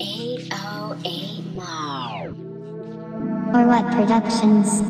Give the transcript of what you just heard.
808 Mar. Or what productions?